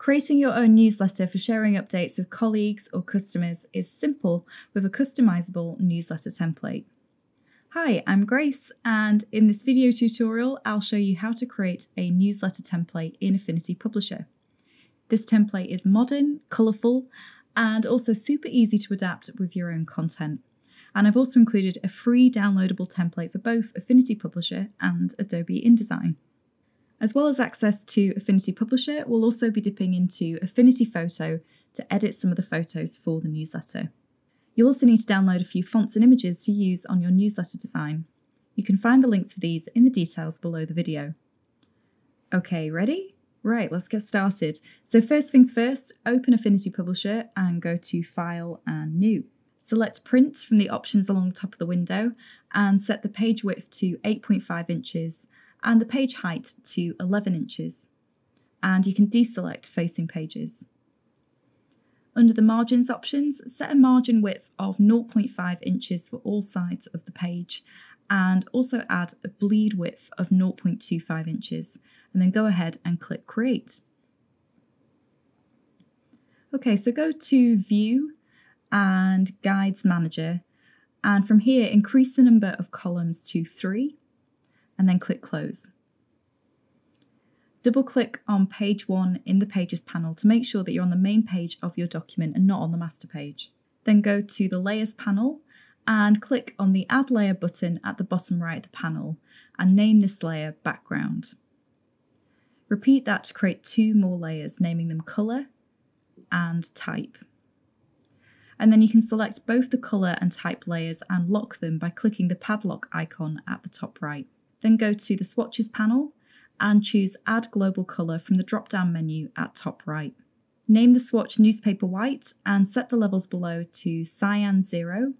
Creating your own newsletter for sharing updates with colleagues or customers is simple with a customizable newsletter template. Hi, I'm Grace, and in this video tutorial, I'll show you how to create a newsletter template in Affinity Publisher. This template is modern, colourful, and also super easy to adapt with your own content. And I've also included a free downloadable template for both Affinity Publisher and Adobe InDesign. As well as access to Affinity Publisher, we'll also be dipping into Affinity Photo to edit some of the photos for the newsletter. You'll also need to download a few fonts and images to use on your newsletter design. You can find the links for these in the details below the video. Okay, ready? Right, let's get started. So first things first, open Affinity Publisher and go to File and New. Select Print from the options along the top of the window and set the page width to 8.5 inches and the page height to 11 inches. And you can deselect facing pages. Under the margins options, set a margin width of 0.5 inches for all sides of the page and also add a bleed width of 0.25 inches and then go ahead and click create. Okay, so go to view and guides manager and from here increase the number of columns to three and then click close. Double click on page one in the Pages panel to make sure that you're on the main page of your document and not on the master page. Then go to the Layers panel and click on the Add Layer button at the bottom right of the panel and name this layer Background. Repeat that to create two more layers, naming them Colour and Type. And then you can select both the colour and type layers and lock them by clicking the padlock icon at the top right. Then go to the Swatches panel and choose Add Global Colour from the drop-down menu at top right. Name the swatch Newspaper White and set the levels below to Cyan 0,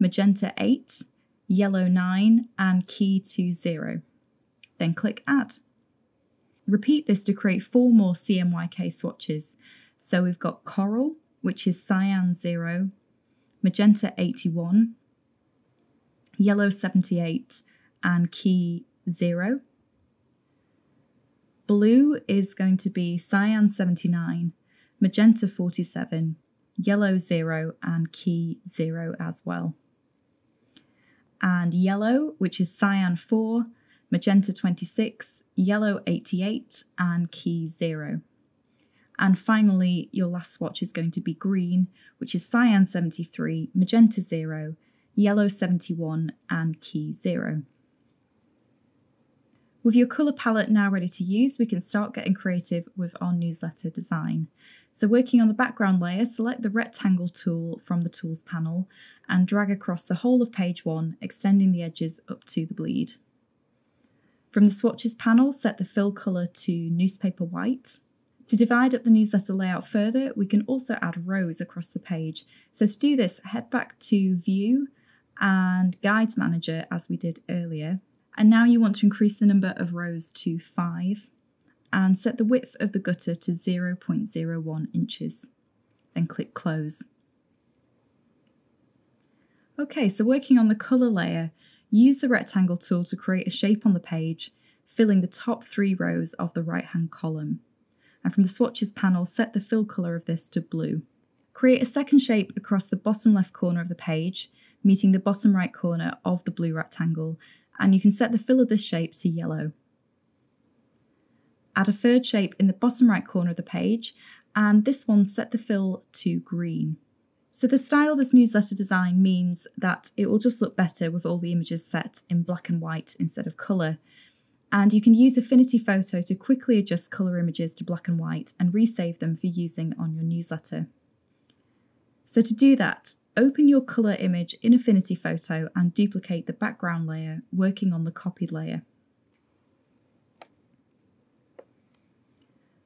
Magenta 8, Yellow 9 and Key to 0. Then click Add. Repeat this to create four more CMYK swatches. So we've got Coral, which is Cyan 0, Magenta 81, Yellow 78 and Key 0. Blue is going to be cyan 79, magenta 47, yellow 0, and key 0 as well. And yellow, which is cyan 4, magenta 26, yellow 88, and key 0. And finally, your last swatch is going to be green, which is cyan 73, magenta 0, yellow 71, and key 0. With your colour palette now ready to use, we can start getting creative with our newsletter design. So working on the background layer, select the rectangle tool from the tools panel and drag across the whole of page one, extending the edges up to the bleed. From the swatches panel, set the fill colour to newspaper white. To divide up the newsletter layout further, we can also add rows across the page. So to do this, head back to View and Guides Manager as we did earlier, and now you want to increase the number of rows to 5 and set the width of the gutter to 0.01 inches. Then click close. Okay, so working on the colour layer, use the rectangle tool to create a shape on the page, filling the top three rows of the right hand column. And from the swatches panel, set the fill colour of this to blue. Create a second shape across the bottom left corner of the page, meeting the bottom right corner of the blue rectangle, and you can set the fill of this shape to yellow. Add a third shape in the bottom right corner of the page, and this one set the fill to green. So the style of this newsletter design means that it will just look better with all the images set in black and white instead of colour. And you can use Affinity Photo to quickly adjust colour images to black and white and resave them for using on your newsletter. So to do that, open your colour image in Affinity Photo and duplicate the background layer working on the copied layer.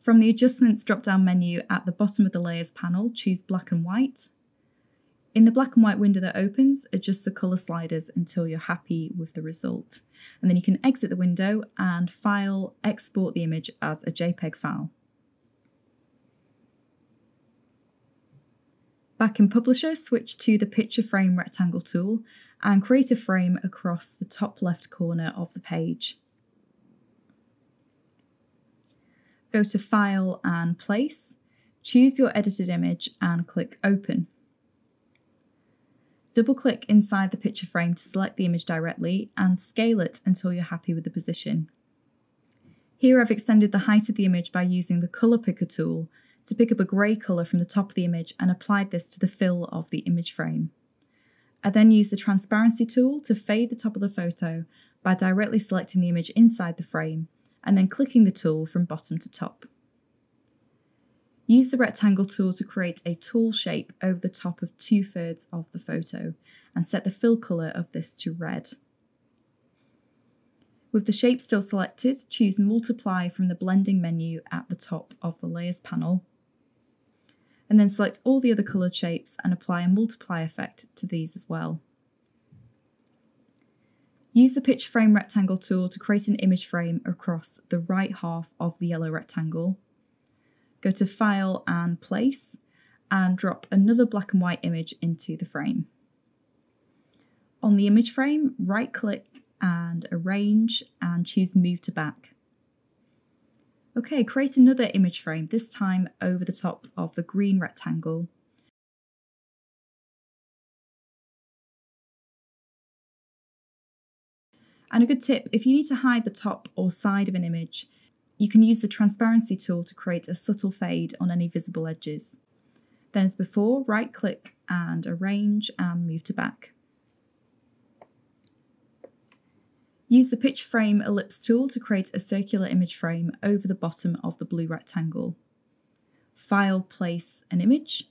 From the Adjustments drop-down menu at the bottom of the Layers panel, choose Black and White. In the black and white window that opens, adjust the colour sliders until you're happy with the result. And then you can exit the window and File, export the image as a JPEG file. Back in Publisher, switch to the Picture Frame Rectangle tool and create a frame across the top left corner of the page. Go to File and Place, Choose your edited image and click Open. Double click inside the picture frame to select the image directly and scale it until you're happy with the position. Here I've extended the height of the image by using the colour picker tool to pick up a grey colour from the top of the image and applied this to the fill of the image frame. I then use the transparency tool to fade the top of the photo by directly selecting the image inside the frame and then clicking the tool from bottom to top. Use the rectangle tool to create a tall shape over the top of two thirds of the photo and set the fill colour of this to red. With the shape still selected, choose Multiply from the blending menu at the top of the Layers panel, and then select all the other coloured shapes and apply a multiply effect to these as well. Use the picture frame rectangle tool to create an image frame across the right half of the yellow rectangle go to File and Place, and drop another black and white image into the frame. On the image frame, right click and arrange and choose Move to Back. Okay, create another image frame, this time over the top of the green rectangle. And a good tip, if you need to hide the top or side of an image, you can use the transparency tool to create a subtle fade on any visible edges. Then as before, right click and arrange and move to back. Use the Pitch frame ellipse tool to create a circular image frame over the bottom of the blue rectangle. File, place an image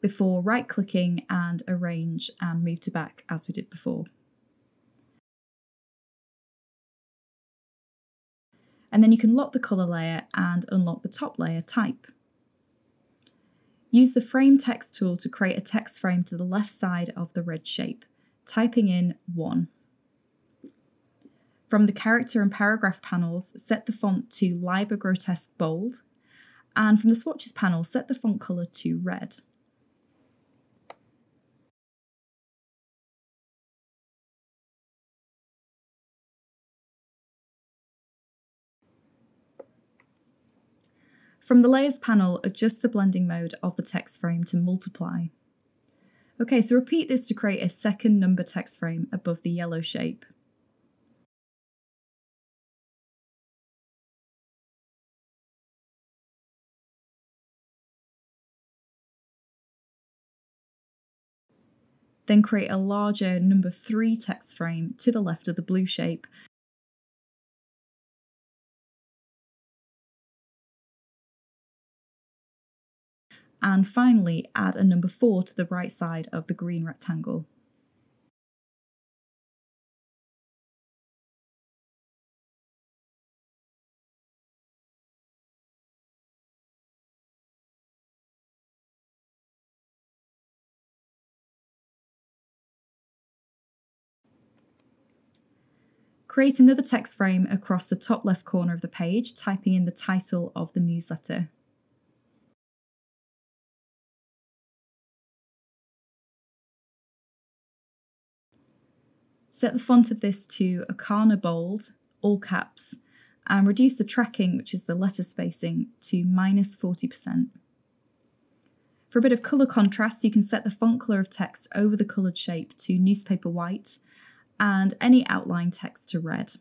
before right clicking and arrange and move to back as we did before. and then you can lock the colour layer and unlock the top layer type. Use the frame text tool to create a text frame to the left side of the red shape, typing in 1. From the character and paragraph panels, set the font to Liber Grotesque Bold, and from the swatches panel, set the font colour to red. From the Layers panel, adjust the blending mode of the text frame to multiply. Okay, so repeat this to create a second number text frame above the yellow shape. Then create a larger number 3 text frame to the left of the blue shape And finally, add a number 4 to the right side of the green rectangle. Create another text frame across the top left corner of the page, typing in the title of the newsletter. Set the font of this to Okana Bold, all caps, and reduce the tracking, which is the letter spacing, to minus 40%. For a bit of colour contrast, you can set the font colour of text over the coloured shape to newspaper white and any outline text to red.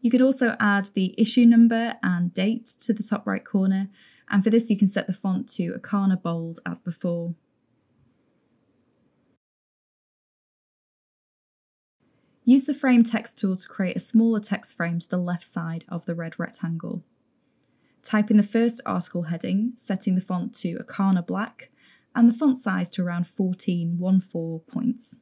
You could also add the issue number and date to the top right corner and for this you can set the font to Okana Bold as before. Use the frame text tool to create a smaller text frame to the left side of the red rectangle. Type in the first article heading, setting the font to Okana Black and the font size to around 1414 points.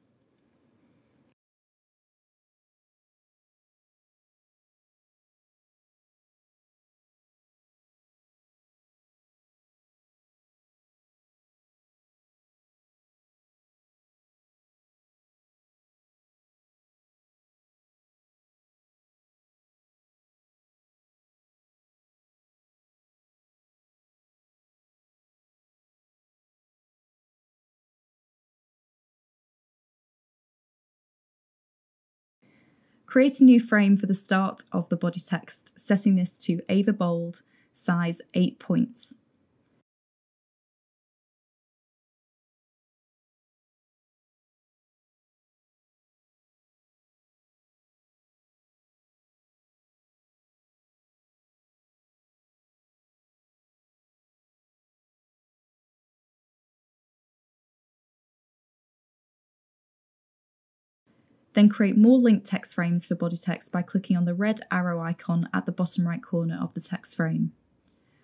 Create a new frame for the start of the body text, setting this to Ava Bold, size 8 points. Then create more linked text frames for body text by clicking on the red arrow icon at the bottom right corner of the text frame.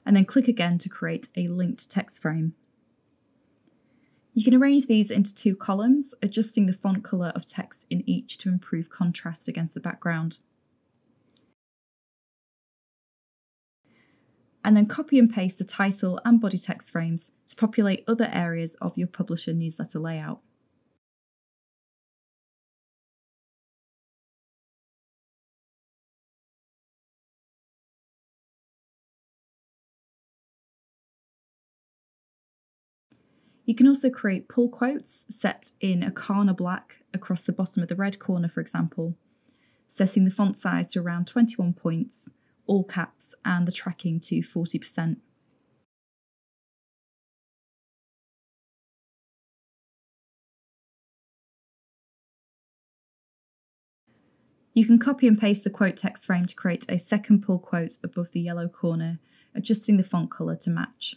And then click again to create a linked text frame. You can arrange these into two columns, adjusting the font colour of text in each to improve contrast against the background. And then copy and paste the title and body text frames to populate other areas of your publisher newsletter layout. You can also create pull quotes set in a Okana black across the bottom of the red corner, for example, setting the font size to around 21 points, all caps, and the tracking to 40%. You can copy and paste the quote text frame to create a second pull quote above the yellow corner, adjusting the font colour to match.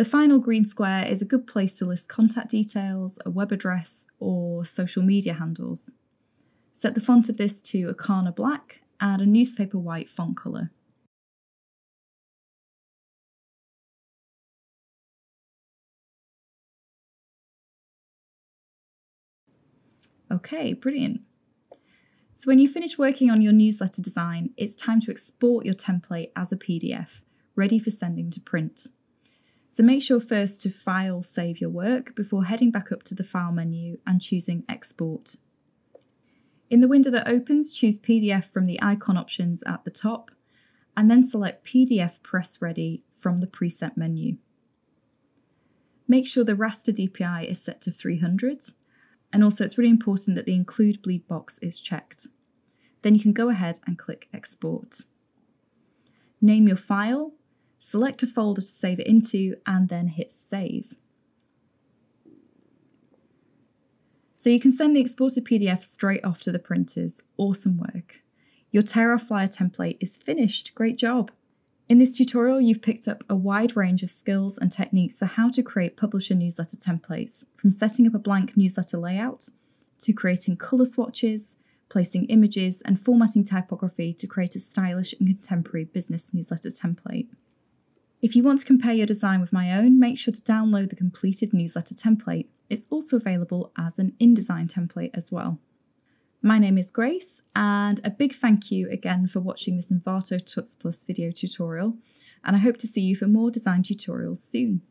The final green square is a good place to list contact details, a web address, or social media handles. Set the font of this to Okana black and a newspaper white font colour. Okay, brilliant. So when you finish working on your newsletter design, it's time to export your template as a PDF, ready for sending to print. So make sure first to File Save Your Work before heading back up to the File menu and choosing Export. In the window that opens, choose PDF from the icon options at the top, and then select PDF Press Ready from the preset menu. Make sure the raster DPI is set to 300, and also it's really important that the Include Bleed box is checked. Then you can go ahead and click Export. Name your file select a folder to save it into, and then hit save. So you can send the exported PDF straight off to the printers. Awesome work. Your Terra Flyer template is finished. Great job. In this tutorial, you've picked up a wide range of skills and techniques for how to create publisher newsletter templates, from setting up a blank newsletter layout to creating colour swatches, placing images, and formatting typography to create a stylish and contemporary business newsletter template. If you want to compare your design with my own, make sure to download the completed newsletter template. It's also available as an InDesign template as well. My name is Grace, and a big thank you again for watching this Envato Tuts Plus video tutorial, and I hope to see you for more design tutorials soon.